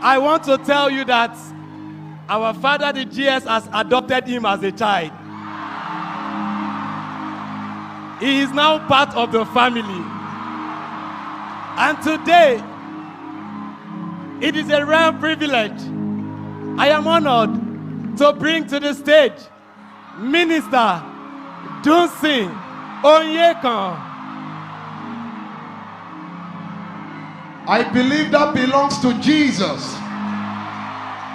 I want to tell you that our father, the GS, has adopted him as a child. He is now part of the family. And today, it is a rare privilege. I am honored to bring to the stage Minister Dunsin Oyekan. I believe that belongs to Jesus.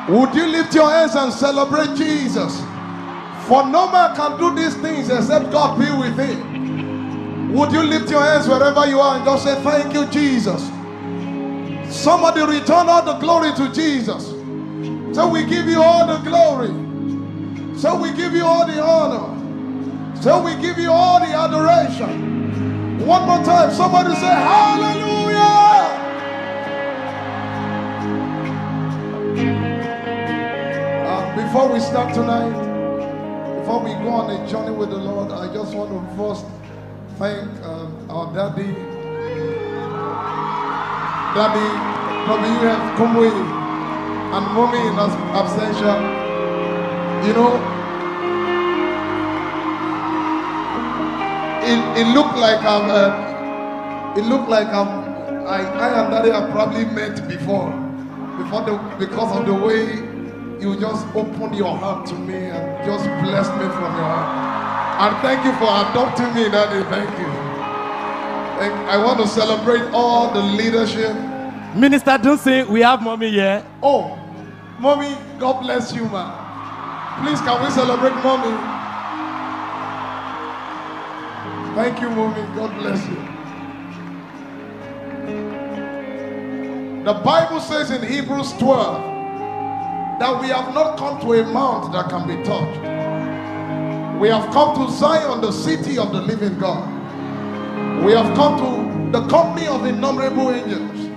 Would you lift your hands and celebrate Jesus? For no man can do these things except God be with him. Would you lift your hands wherever you are and just say, Thank you, Jesus? Somebody return all the glory to Jesus. So we give you all the glory. So we give you all the honor. So we give you all the adoration. One more time, somebody say, Hallelujah! Before we start tonight, before we go on a journey with the Lord, I just want to first thank um, our daddy, daddy WF Kumuyi, and mommy in abs- absentia. You know, it, it looked like I'm, uh, it looked like I'm, I, I and daddy have probably met before, before the, because of the way you just opened your heart to me and just blessed me from your heart. And thank you for adopting me, Daddy. Thank you. Thank, I want to celebrate all the leadership. Minister do Dunsin, we have mommy here. Oh, mommy, God bless you, man. Please, can we celebrate mommy? Thank you, mommy. God bless you. The Bible says in Hebrews 12 that we have not come to a mount that can be touched. We have come to Zion, the city of the living God. We have come to the company of innumerable angels.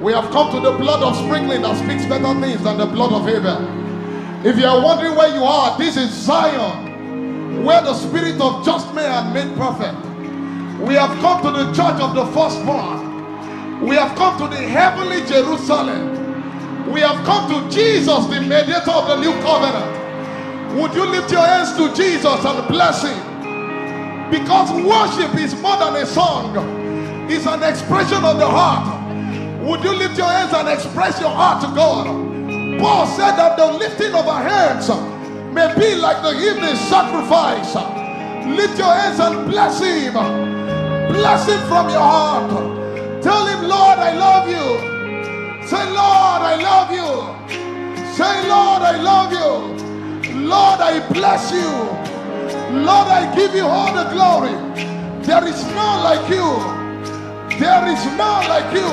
We have come to the blood of sprinkling that speaks better things than the blood of Abel. If you are wondering where you are, this is Zion, where the spirit of just man had made perfect. We have come to the church of the firstborn. We have come to the heavenly Jerusalem. We have come to Jesus, the mediator of the new covenant. Would you lift your hands to Jesus and bless him? Because worship is more than a song, it's an expression of the heart. Would you lift your hands and express your heart to God? Paul said that the lifting of our hands may be like the evening sacrifice. Lift your hands and bless him. Bless him from your heart. Tell him, Lord, I love you. Say, Lord, I love you. Say, Lord, I love you. Lord, I bless you. Lord, I give you all the glory. There is none like you. There is none like you.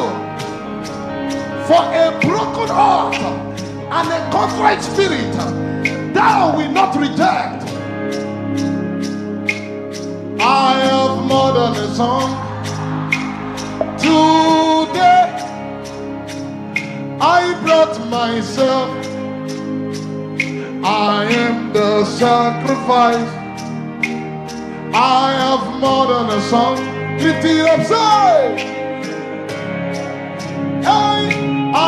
For a broken heart and a contrite spirit, thou will not reject. I have more than a song. Today, I brought myself. I am the sacrifice. I have more than a song. Lift it up, say. I,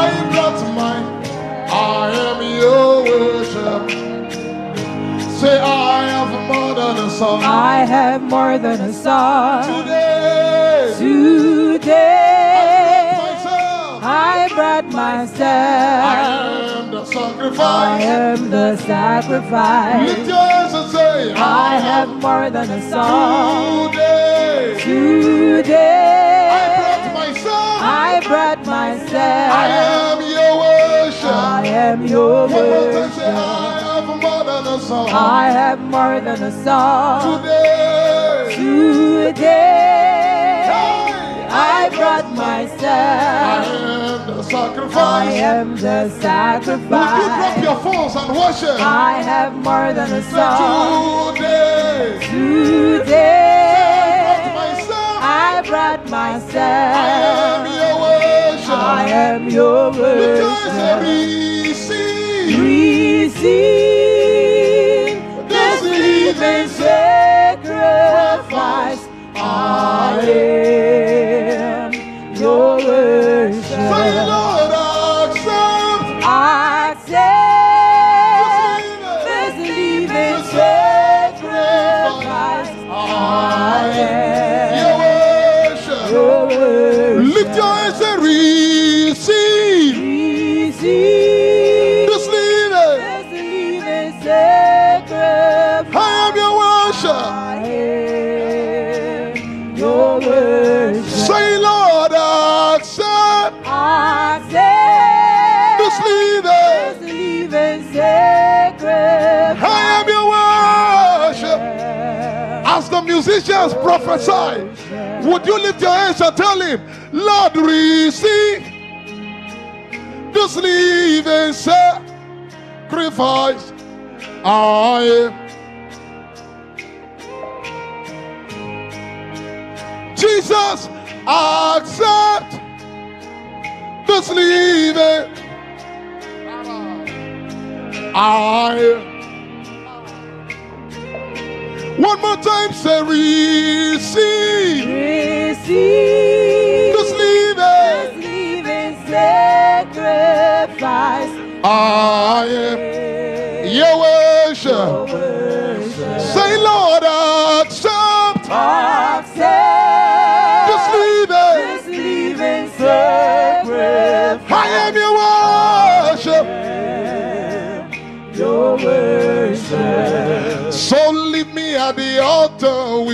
I brought mine. I am your worship. Say, I have more than a song. I have more than a song. Today, Today. I brought myself. I myself. am the I sacrifice. am the sacrifice. your hands and say, I have more than a song. Today, Today, I brought myself. I brought I am your worship. I am your time, say, worship. I have more than a song. I have more than a song. Today, Today, I brought I am the sacrifice. I am the Would you drop your phones and worship? I have more than a song. Today, Today, myself. I brought myself. I am your worship. I am your Lift your hands and worship. receive. Receive this living sacrifice. I am musicians prophesy, would you lift your hands and tell him, Lord, receive this living sacrifice. I Jesus, accept this living. I one more time say receive Receive this this living. living sacrifice. I am your worship. Worship. Say, Lord, accept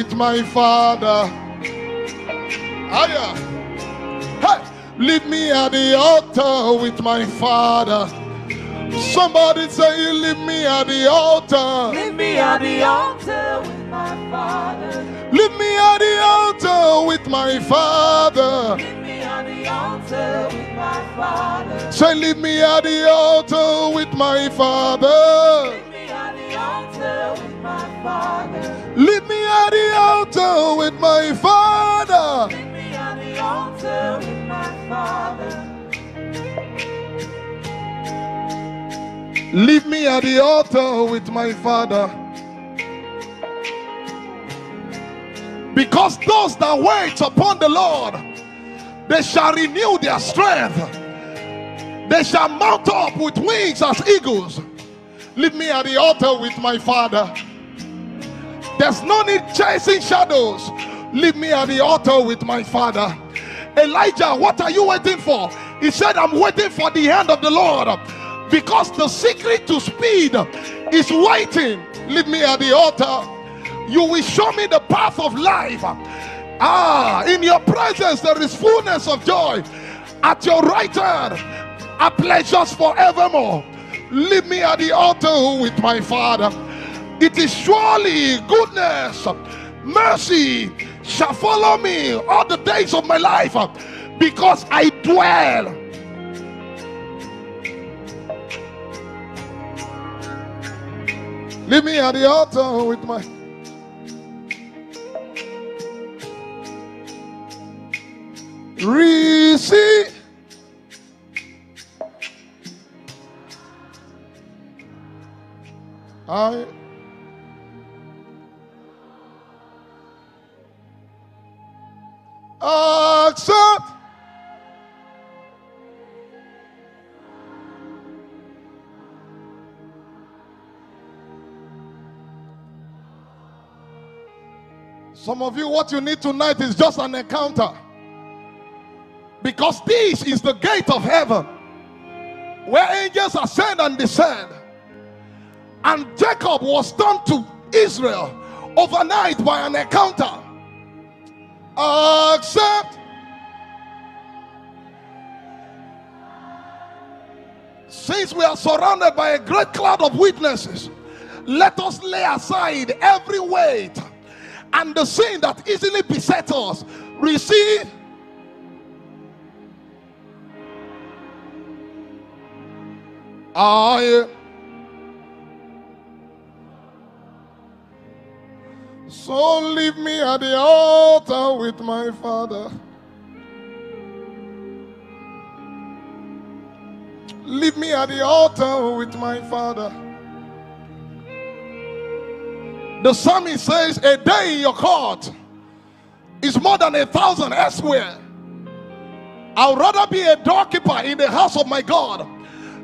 with my father. Aya. Hey, leave me at the altar with my father. Somebody say, leave me at the altar. Leave me on the altar with my father. Leave me at the altar with my father. Leave me on the altar with my father. Say, leave me at the altar with my father. With my father. Leave me at the altar with my father. Leave me on the altar with my father. Leave me at the altar with my father. Because those that wait upon the Lord, they shall renew their strength. They shall mount up with wings as eagles. Leave me at the altar with my father. There's no need chasing shadows. Leave me at the altar with my father. Elijah, what are you waiting for? He said, I'm waiting for the hand of the Lord. Because the secret to speed is waiting. Leave me at the altar. You will show me the path of life. Ah, in your presence there is fullness of joy. At your right hand are pleasures forevermore. Leave me at the altar with my Father. It is surely goodness, mercy shall follow me all the days of my life because I dwell. Leave me at the altar with my receive. I Some of you, what you need tonight is just an encounter. Because this is the gate of heaven where angels ascend and descend. And Jacob was turned to Israel overnight by an encounter. Accept. Since we are surrounded by a great cloud of witnesses, let us lay aside every weight and the sin that easily besets us. Receive. I So leave me at the altar with my father. Leave me at the altar with my father. The psalmist says, A day in your court is more than a thousand elsewhere. I'd rather be a doorkeeper in the house of my God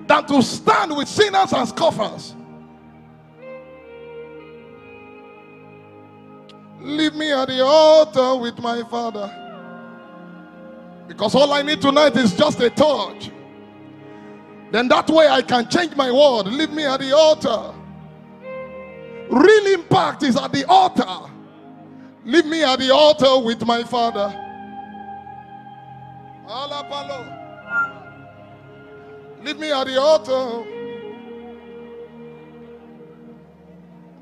than to stand with sinners and scoffers. Leave me at the altar with my father. Because all I need tonight is just a touch. Then that way I can change my word. Leave me at the altar. Real impact is at the altar. Leave me at the altar with my father. Alapalo. Leave me at the altar.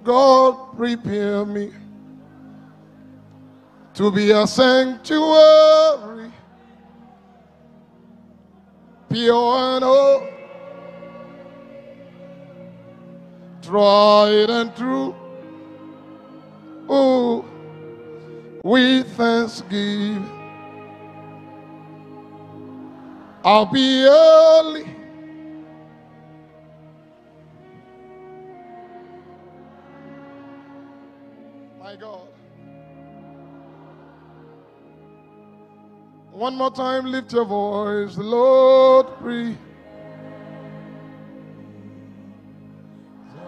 God, prepare me to be a sanctuary, pure and holy, tried and true. Oh, with thanksgiving, I'll be early. My God. One more time, lift your voice. Lord, breathe.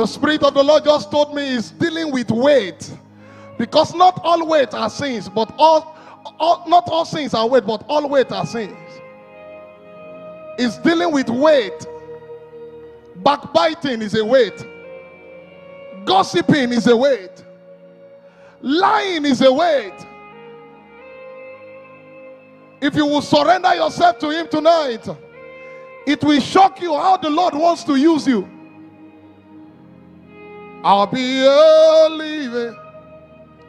The Spirit of the Lord just told me is dealing with weight. Because not all weight are sins, but all, all not all sins are weight, but all weight are sins. It's dealing with weight. Backbiting is a weight. Gossiping is a weight. Lying is a weight. If you will surrender yourself to Him tonight, it will shock you how the Lord wants to use you. I'll be a living.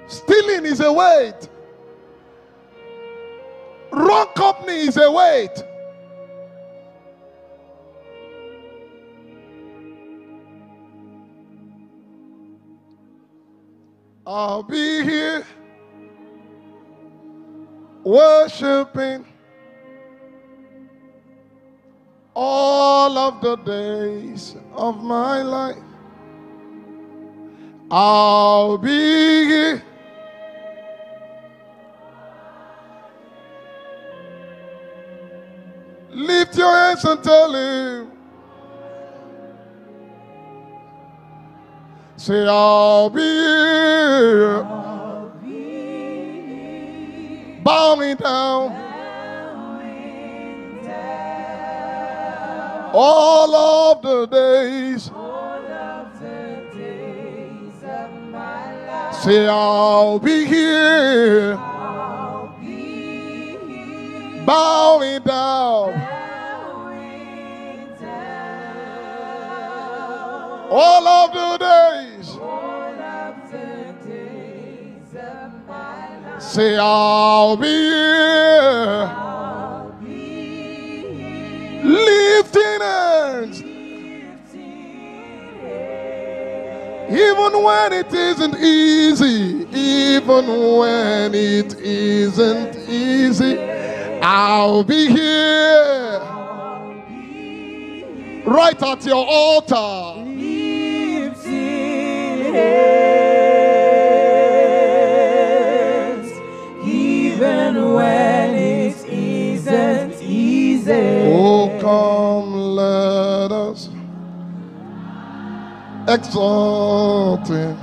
Stealing is a weight. Wrong company is a weight. I'll be here worshiping all of the days of my life. I'll be here. Lift your hands and tell him. Say, I'll be here. Bow Bowing down. All of the days. Say, I'll be here. Bowing down. All of the days. Say, I'll be here. Lifting Even when it isn't easy, even when it isn't easy, I'll be here. Right at your altar. Exalt him.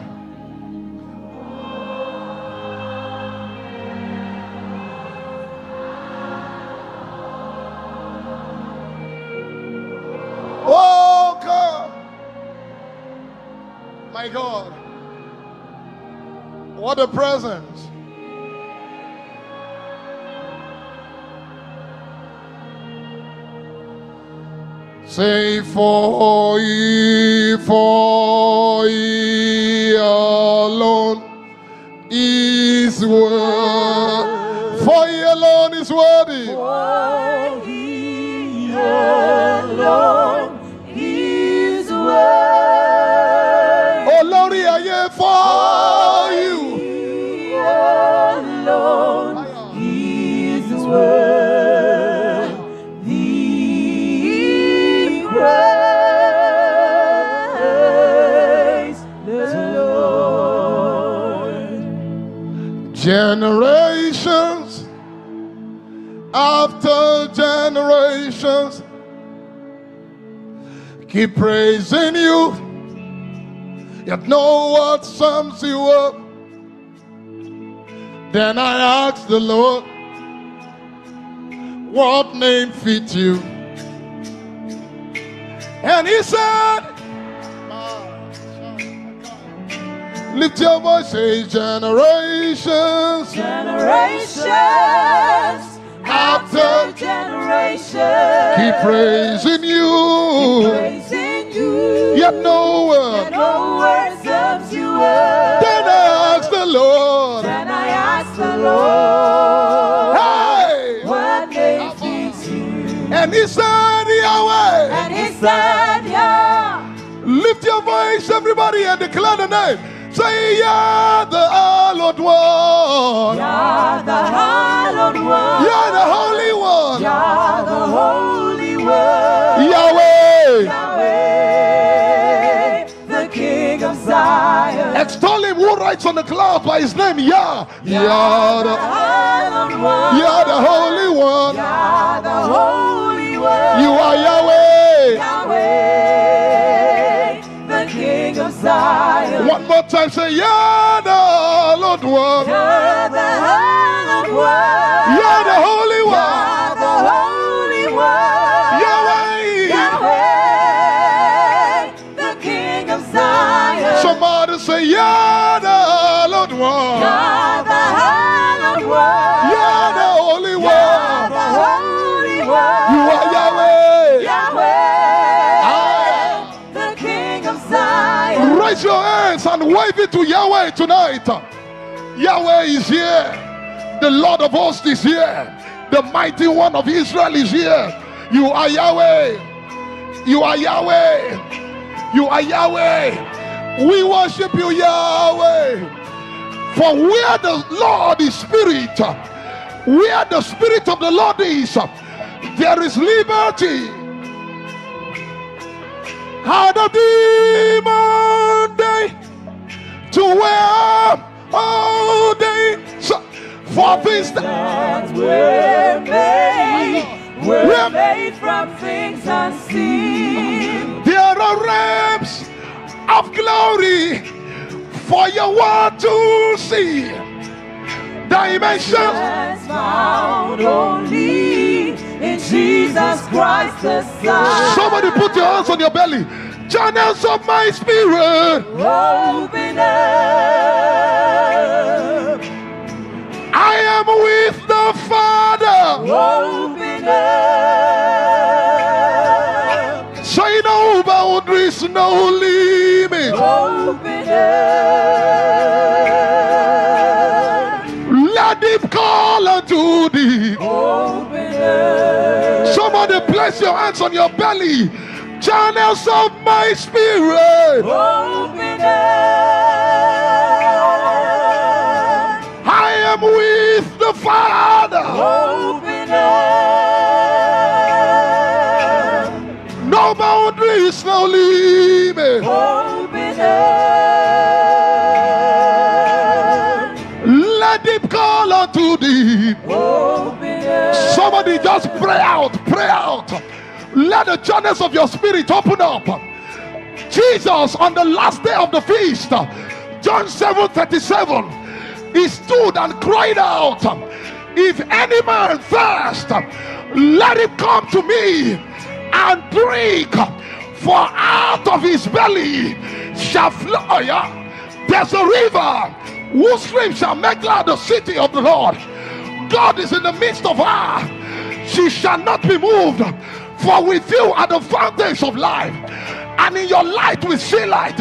Oh, God. My God. What a presence. Say for ye, for ye alone is worthy. For ye alone is worthy. Keep praising you, yet no word sums you up. Then I asked the Lord, What name fits you? And he said, Lift your voice, say generations Generations after generations. keep praising you, praising you. yet no word. No sums you up. Then I asked the Lord, Then I asked the Lord, Hey! what name fits you? And he said, Yahweh, And he said, yeah. lift your voice, everybody, and declare the name. Say, Yeah, the hallowed one. You're the hallowed one. You're the holy one. You're the holy one. Yahweh. Yahweh, the King of Zion. Extol him who writes on the clouds by his name, Yah. Yah, the the, hallowed one. Yah, the holy one. You're the holy one. You are Yahweh. Yahweh, the King of Zion. One more time, say, Yah, the hallowed one. You're the hallowed one. Wave it to Yahweh tonight. Yahweh is here. The Lord of hosts is here. The mighty one of Israel is here. You are Yahweh. You are Yahweh. You are Yahweh. We worship you, Yahweh. For where the Lord is spirit, where the spirit of the Lord is, there is liberty. How the demon day to where all day so, for things that we're made, we're made from things unseen. there are realms of glory for your word to see. Dimensions found only in Jesus Christ the Son. Somebody put your hands on your belly. Channels of my spirit. Open up, I am with the Father. open up, Say no boundaries, no limit. open up, Let him call unto thee. open up. Somebody place your hands on your belly. Channels of my spirit. Open I am with the Father. open No boundaries, no limit. Let him call unto thee. open. Somebody just pray out, pray out. Let the channels of your spirit open up. Jesus, on the last day of the feast, John 7 37, he stood and cried out, If any man thirst, let him come to me and drink, for out of his belly shall flow. oh yeah, There's a river whose stream shall make glad the city of the Lord. God is in the midst of her. She shall not be moved. For with you are the fountains of life, and in your light we see light.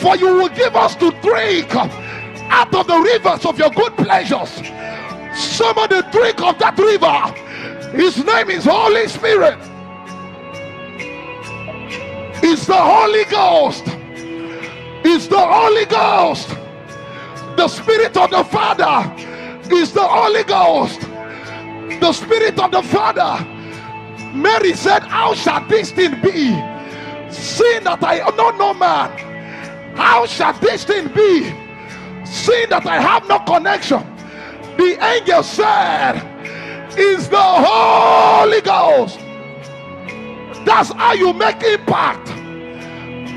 For you will give us to drink out of the rivers of your good pleasures. Somebody drink of that river. His name is Holy Spirit. It's the Holy Ghost. It's the Holy Ghost. The Spirit of the Father is the Holy Ghost. The Spirit of the Father. Mary said, How shall this thing be? Seeing that I know no man. How shall this thing be? Seeing that I have no connection. The angel said, Is the Holy Ghost. That's how you make impact.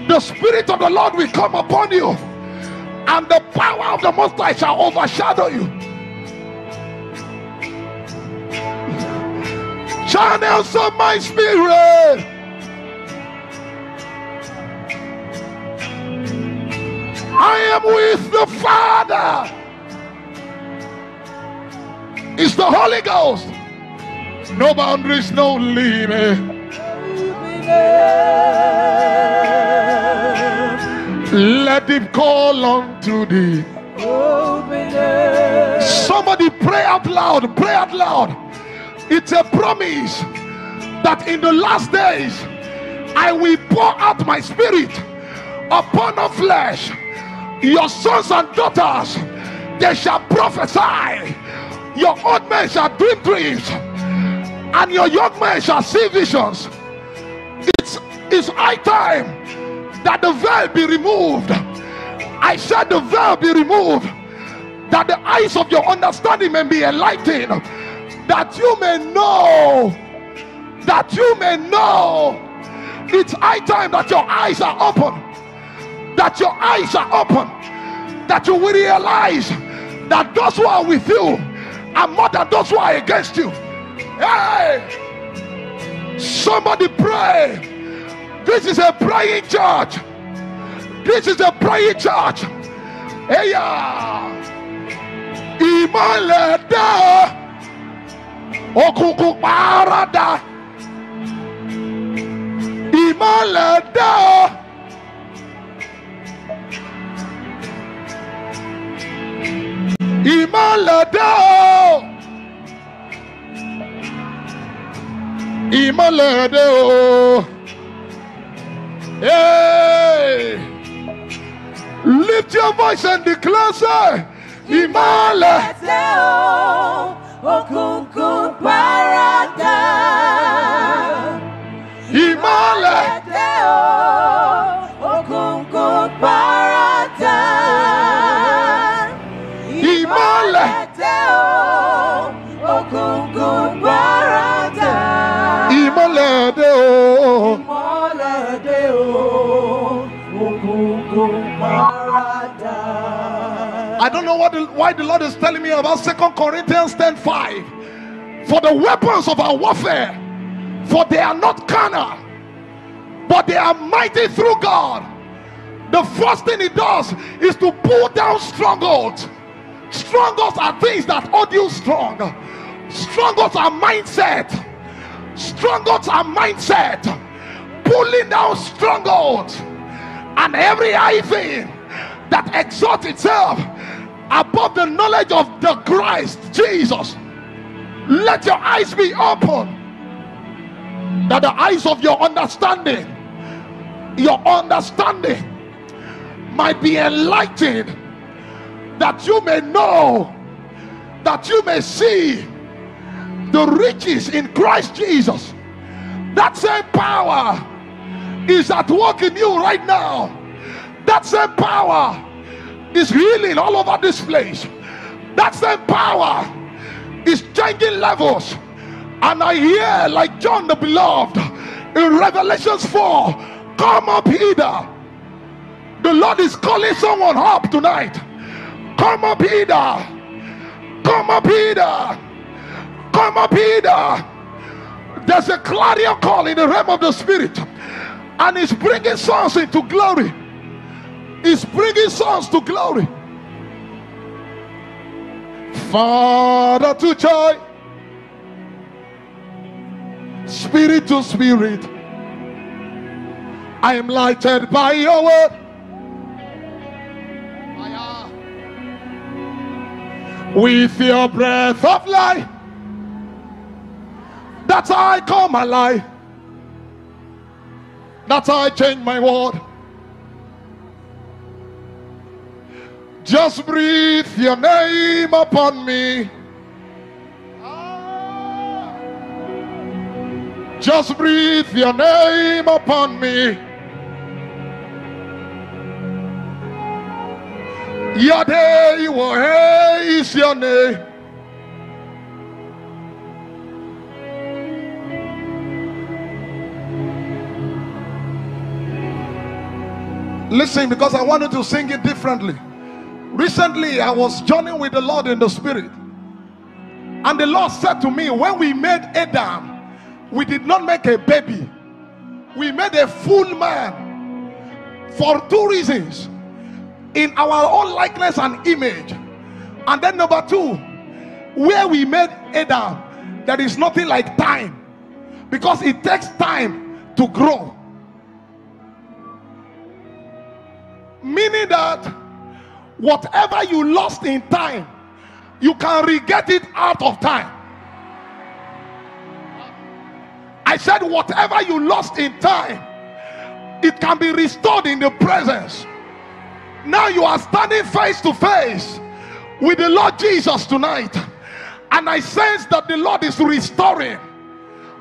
The Spirit of the Lord will come upon you, and the power of the Most High shall overshadow you. Channels of my spirit. I am with the Father. It's the Holy Ghost. No boundaries, no limit. Let him call unto thee. Somebody pray out loud, pray out loud. It's a promise that in the last days I will pour out my spirit upon all flesh. Your sons and daughters, they shall prophesy. Your old men shall dream dreams, and your young men shall see visions. It's, it's high time that the veil be removed. I said the veil be removed, that the eyes of your understanding may be enlightened, that you may know, that you may know. It's high time that your eyes are open that your eyes are open, that you will realize that those who are with you are more than those who are against you. Hey, somebody pray. This is a praying church. This is a praying church. Hey, ìmọ̀lẹ̀ dá òkùnkùn pàrọ̀dà. Ìmọ̀lẹ̀ dá. ìmọ̀lẹ̀ dá o. Ìmọ̀lẹ̀ dé o. Hey. lift your voice and declare say ìmọ̀lẹ̀ Ẹ̀tẹ́ o, òkùnkùn paradà. ìmọ̀lẹ̀ Ẹ̀tẹ́ o, òkùnkùn paradà. Ìmọ́lẹ̀. Ẹ̀tẹ́ o, òkùnkùn paradà. ìmọ̀lẹ̀ dé o Ìmọ́lẹ̀ dé o, òkùnkùn paradà. I don't know what the, why the Lord is telling me about Second Corinthians 10 5. For the weapons of our warfare, for they are not carnal, but they are mighty through God. The first thing He does is to pull down strongholds. Strongholds are things that hold you strong. Strongholds are mindset. Strongholds are mindset. Pulling down strongholds and every high thing that exalts itself above the knowledge of the Christ Jesus. Let your eyes be open, that the eyes of your understanding, your understanding might be enlightened, that you may know, that you may see the riches in Christ Jesus. That same power is at work in you right now. That same power is healing all over this place. That same power is changing levels. And I hear, like John the Beloved in Revelations 4, come up hither. The Lord is calling someone up tonight. Come up hither. Come up hither. Come up hither. There's a clarion call in the realm of the spirit, and it's bringing sons into glory. It's bringing sons to glory. Father to joy, spirit to spirit. I am lighted by your word. With your breath of life, that's how I come alive. That's how I change my world. Just breathe your name upon me. Just breathe your name upon me. Yade Iwohe is your name. Listen, because I wanted to sing it differently. Recently, I was journeying with the Lord in the Spirit. And the Lord said to me, When we made Adam, we did not make a baby, we made a full man for two reasons in our own likeness and image. And then, number two, where we made Adam, there is nothing like time because it takes time to grow. Meaning that whatever you lost in time, you can re-get it out of time. I said, whatever you lost in time, it can be restored in the presence. Now you are standing face to face with the Lord Jesus tonight, and I sense that the Lord is restoring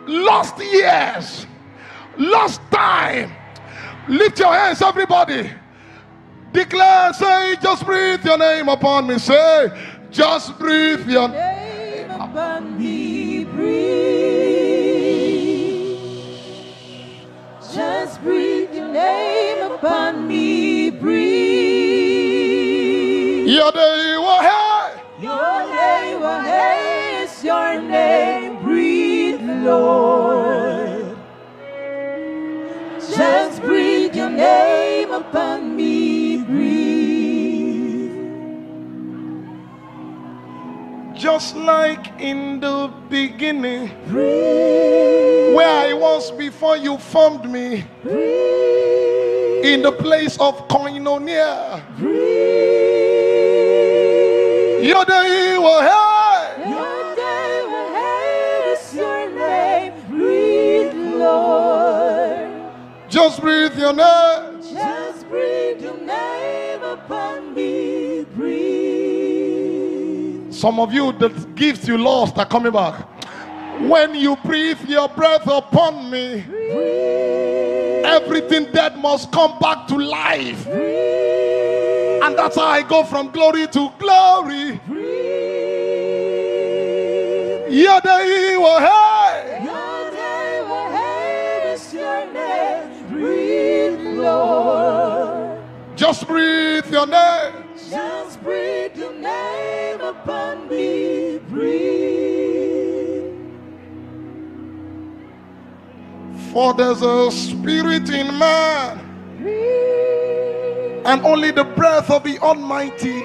lost years, lost time. Lift your hands, everybody. Declare, say, just breathe your name upon me. Say, just breathe your Name upon me, breathe. Just breathe your name upon me, breathe. your day. Oh, hey. Your name, oh, hey, is your name, breathe, Lord. Just breathe your name upon me, Just like in the beginning, Breathe, where I was before you formed me, breathe, in the place of koinonia. breathe. Your day. Oh, hey. Your name ahead is your name, breathe, Lord. Just breathe your name. Some of you, the gifts you lost are coming back. When you breathe your breath upon me, Breathe, everything dead must come back to life. breathe, And that's how I go from glory to glory. breathe. Your day, hey. Your is your name, breathe, Lord. Just breathe your name. Just breathe your name upon me, breathe. For there's a spirit in man, and only the breath of the Almighty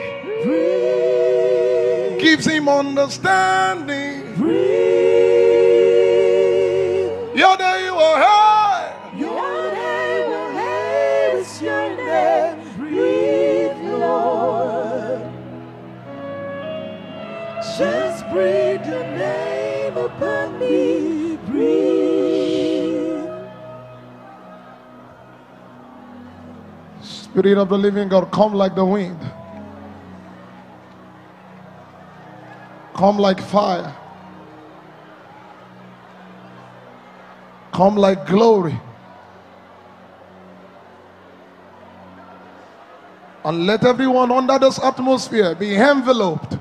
gives him understanding. breathe. Your day, oh, Spirit of the living God, come like the wind. Come like fire. Come like glory. And let everyone under this atmosphere be enveloped.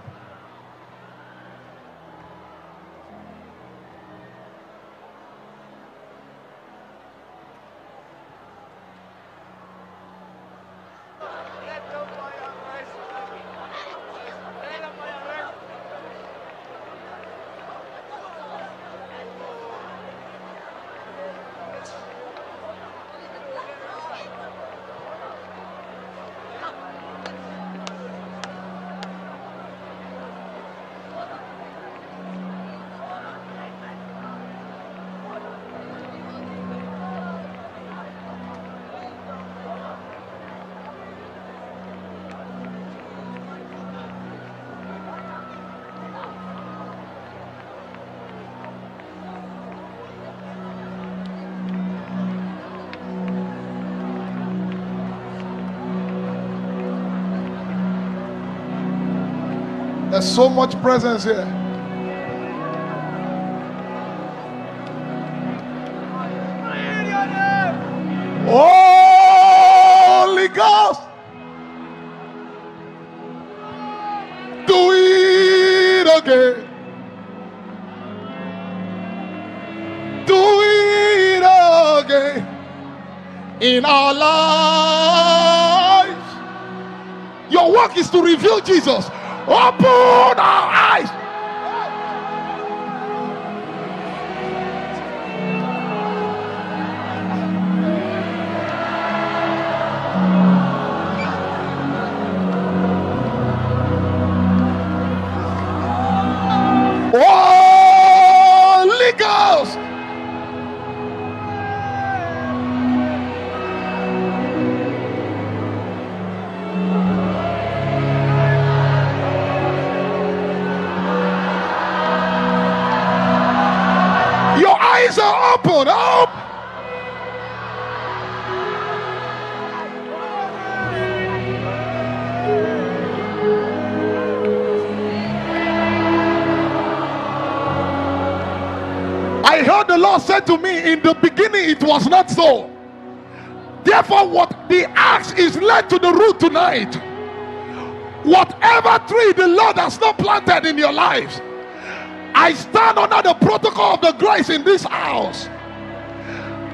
There's so much presence here. Holy Ghost. Do it again. Do it again in our lives. Your work is to reveal Jesus. 我不打 I heard the Lord said to me, In the beginning it was not so. Therefore, what the axe is led to the root tonight. Whatever tree the Lord has not planted in your lives, I stand under the protocol of the grace in this house.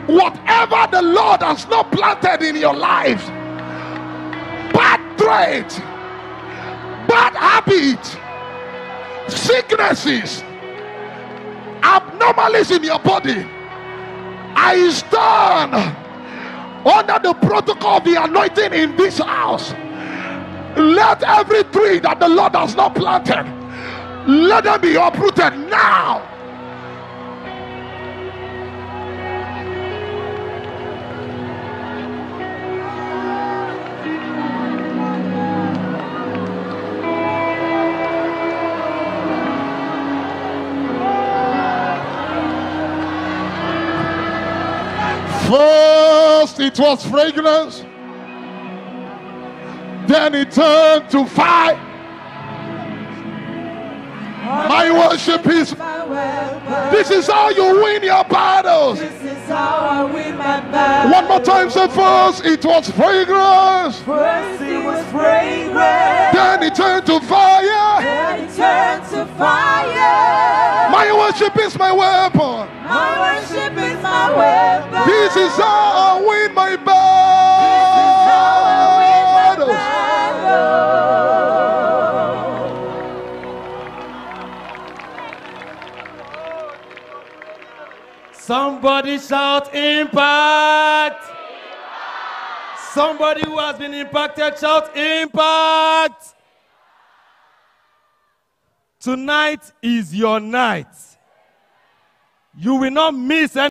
Whatever the Lord has not planted in your lives, bad trait, bad habit, sicknesses, abnormalities in your body, I stand under the protocol of the anointing in this house. Let every tree that the Lord has not planted, let them be uprooted now. First it was fragrance, then it turned to fire. My worship is My weapon. this is how you win your battles. This is how I win my battle. One more time, say first it was fragrance, First it was fragrance. then it turned to fire. Then it turned to fire. My worship is my weapon. My worship is my weapon. This is how I win my This Somebody shout impact. Somebody who has been impacted shout impact. Tonight is your night. You will not miss any.